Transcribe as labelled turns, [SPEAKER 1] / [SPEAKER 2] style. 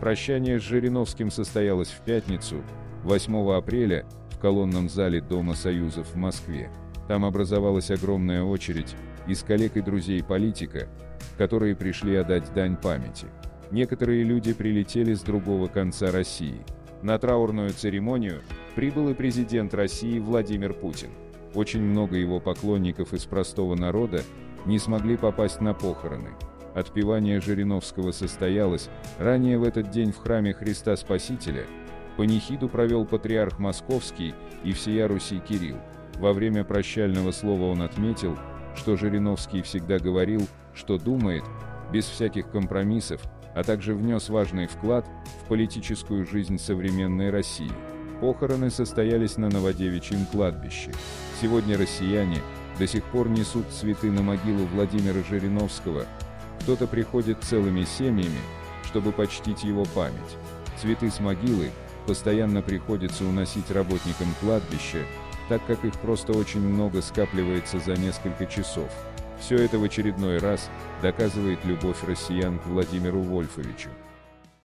[SPEAKER 1] Прощание с Жириновским состоялось в пятницу, 8 апреля, в колонном зале Дома Союзов в Москве. Там образовалась огромная очередь из коллег и друзей политика, которые пришли отдать дань памяти. Некоторые люди прилетели с другого конца России. На траурную церемонию прибыл и президент России Владимир Путин. Очень много его поклонников из простого народа не смогли попасть на похороны. Отпевание Жириновского состоялось, ранее в этот день в храме Христа Спасителя, панихиду провел патриарх Московский и всея Руси Кирилл. Во время прощального слова он отметил, что Жириновский всегда говорил, что думает, без всяких компромиссов, а также внес важный вклад в политическую жизнь современной России. Похороны состоялись на Новодевичьем кладбище. Сегодня россияне до сих пор несут цветы на могилу Владимира Жириновского, кто-то приходит целыми семьями, чтобы почтить его память. Цветы с могилы постоянно приходится уносить работникам кладбища, так как их просто очень много скапливается за несколько часов. Все это в очередной раз доказывает любовь россиян к Владимиру Вольфовичу.